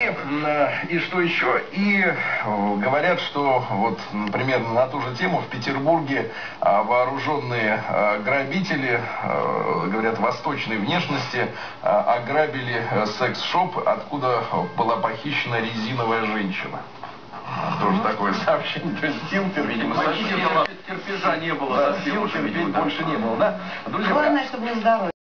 Э, и что еще? И э, говорят, что вот примерно на ту же тему в Петербурге а, вооруженные э, грабители, говорят, восточной внешности, а, ограбили секс-шоп, откуда была похищена резиновая женщина. Тоже такое сообщение. То есть сил терпеть, Видимо, терпежа не было. да, сил терпеть больше не было, да? Друзья Главное, чтобы не здоровы.